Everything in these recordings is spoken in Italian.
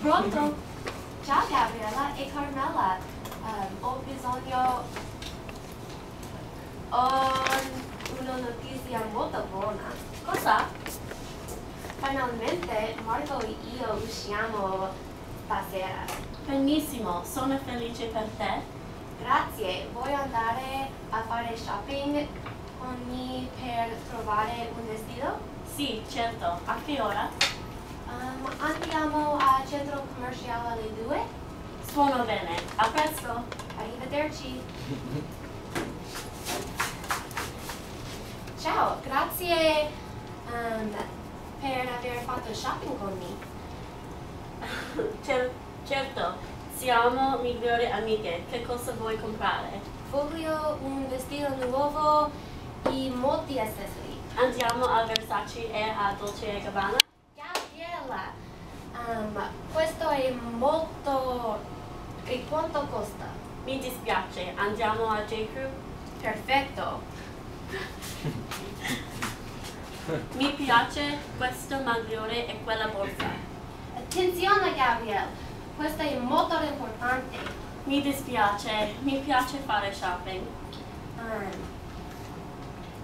Pronto? Ciao Gabriella e Carmela. Um, ho bisogno... Ho una notizia molto buona. Cosa? Finalmente Marco e io usciamo stasera. Benissimo, sono felice per te. Grazie, vuoi andare a fare shopping con me per trovare un vestito? Sì, certo. A che ora? Um, andiamo al centro commerciale alle due. Suono bene. A presto. Arrivederci. Ciao, grazie um, per aver fatto shopping con me. Cer- certo, siamo migliori amiche. Che cosa vuoi comprare? Voglio un vestito nuovo e molti accessori. Andiamo a Versace e a Dolce Gabbana? Um, questo è molto... E quanto costa? Mi dispiace, andiamo a J. Crew? Perfetto. Mi piace questo maglione e quella borsa. Attenzione Gabriel, questo è molto importante. Mi dispiace, mi piace fare shopping. Um,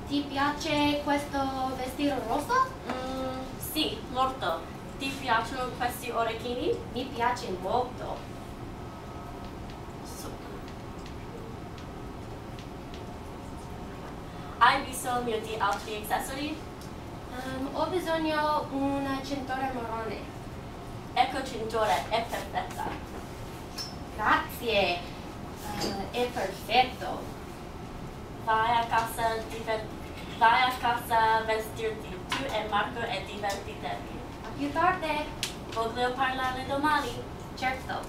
ti piace questo vestito rosso? Mm, sì, molto. Ti piacciono questi orecchini? Mi piace molto. So- Hai bisogno di altri accessori? Um, ho bisogno di una cintura marrone. Ecco cinture, è perfetta. Grazie. Uh, è perfetto. Vai a casa vai a casa vestirti tu e Marco e divertitevi. you thought that. the parlare domani. Certo.